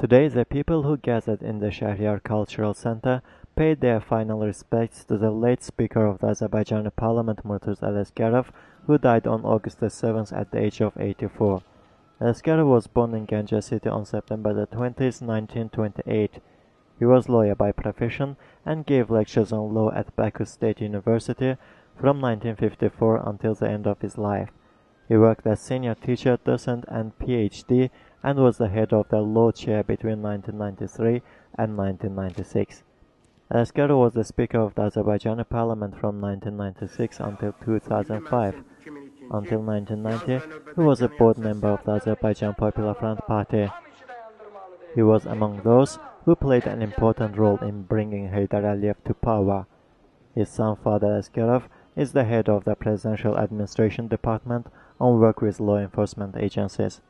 Today the people who gathered in the Shahriyar Cultural Center paid their final respects to the late Speaker of the Azerbaijani Parliament Murtuz Alasgarov, who died on August 7 at the age of 84. Alasgarov was born in Ganja City on September 20, 1928. He was lawyer by profession and gave lectures on law at Baku State University from 1954 until the end of his life. He worked as senior teacher, docent and PhD and was the head of the law chair between 1993 and 1996. Alasgarov was the Speaker of the Azerbaijani Parliament from 1996 until 2005. Until 1990, he was a board member of the Azerbaijan Popular Front Party. He was among those who played an important role in bringing Heydar Aliyev to power. His son Fuad Alasgarov is the head of the Presidential Administration Department on work with law enforcement agencies.